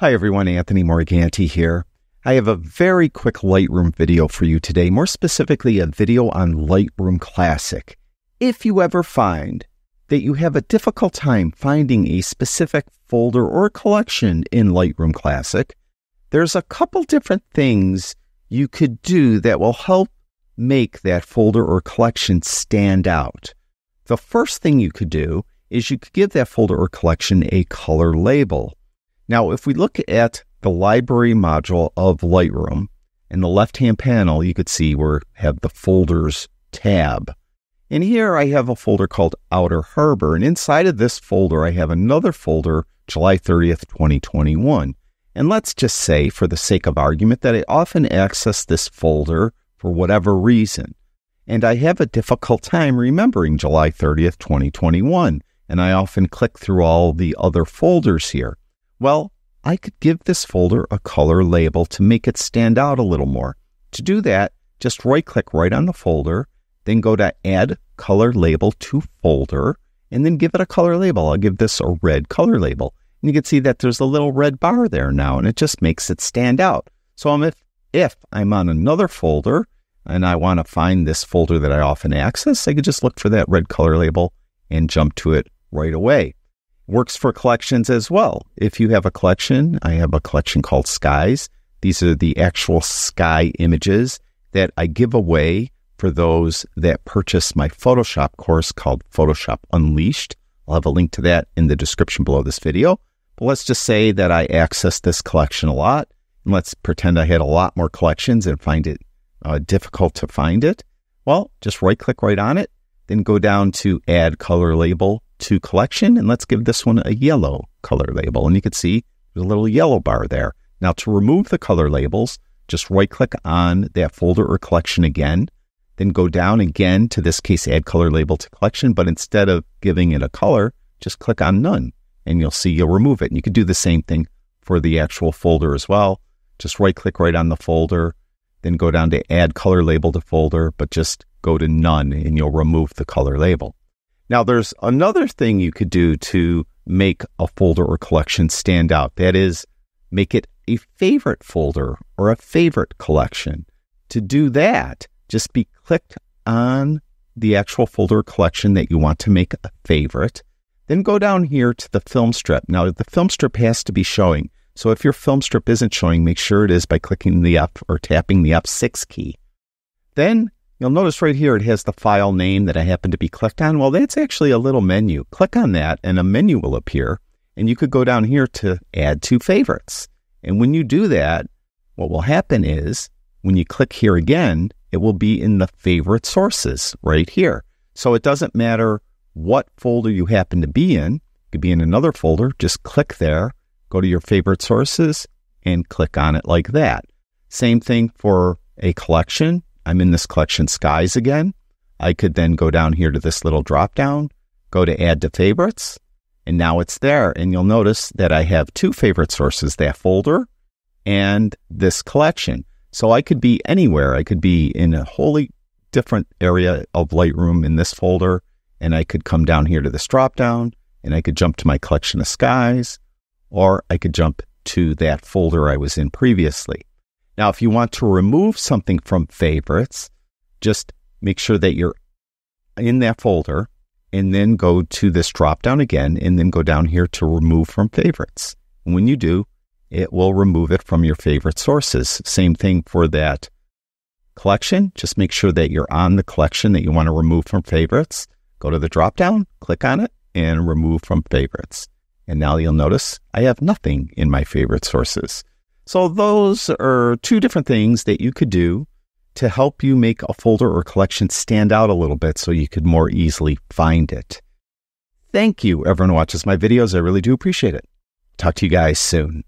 Hi everyone, Anthony Morganti here. I have a very quick Lightroom video for you today, more specifically a video on Lightroom Classic. If you ever find that you have a difficult time finding a specific folder or collection in Lightroom Classic, there's a couple different things you could do that will help make that folder or collection stand out. The first thing you could do is you could give that folder or collection a color label. Now, if we look at the library module of Lightroom, in the left-hand panel, you could see we have the folders tab. And here I have a folder called Outer Harbor. And inside of this folder, I have another folder, July 30th, 2021. And let's just say, for the sake of argument, that I often access this folder for whatever reason. And I have a difficult time remembering July 30th, 2021 and I often click through all the other folders here. Well, I could give this folder a color label to make it stand out a little more. To do that, just right click right on the folder, then go to Add Color Label to Folder, and then give it a color label. I'll give this a red color label. And you can see that there's a little red bar there now, and it just makes it stand out. So I'm if, if I'm on another folder and I want to find this folder that I often access, I could just look for that red color label and jump to it right away. Works for collections as well. If you have a collection, I have a collection called Skies. These are the actual sky images that I give away for those that purchase my Photoshop course called Photoshop Unleashed. I'll have a link to that in the description below this video. But let's just say that I access this collection a lot. And let's pretend I had a lot more collections and find it uh, difficult to find it. Well, just right click right on it, then go down to add color label to collection. And let's give this one a yellow color label. And you can see there's a little yellow bar there. Now to remove the color labels, just right click on that folder or collection again, then go down again to this case, add color label to collection. But instead of giving it a color, just click on none and you'll see you'll remove it. And you could do the same thing for the actual folder as well. Just right click right on the folder, then go down to add color label to folder, but just go to none and you'll remove the color label. Now, there's another thing you could do to make a folder or collection stand out. That is, make it a favorite folder or a favorite collection. To do that, just be clicked on the actual folder collection that you want to make a favorite. Then go down here to the film strip. Now, the film strip has to be showing. So if your film strip isn't showing, make sure it is by clicking the F or tapping the F6 key. Then You'll notice right here it has the file name that I happen to be clicked on. Well, that's actually a little menu. Click on that and a menu will appear. And you could go down here to add to favorites. And when you do that, what will happen is when you click here again, it will be in the favorite sources right here. So it doesn't matter what folder you happen to be in. It could be in another folder. Just click there, go to your favorite sources and click on it like that. Same thing for a collection. I'm in this collection skies again. I could then go down here to this little drop down, go to add to favorites, and now it's there. And you'll notice that I have two favorite sources, that folder and this collection. So I could be anywhere. I could be in a wholly different area of Lightroom in this folder, and I could come down here to this drop down and I could jump to my collection of skies, or I could jump to that folder I was in previously. Now, if you want to remove something from favorites, just make sure that you're in that folder and then go to this drop down again and then go down here to remove from favorites. And when you do, it will remove it from your favorite sources. Same thing for that collection. Just make sure that you're on the collection that you want to remove from favorites. Go to the drop down, click on it, and remove from favorites. And now you'll notice I have nothing in my favorite sources. So those are two different things that you could do to help you make a folder or collection stand out a little bit so you could more easily find it. Thank you, everyone who watches my videos. I really do appreciate it. Talk to you guys soon.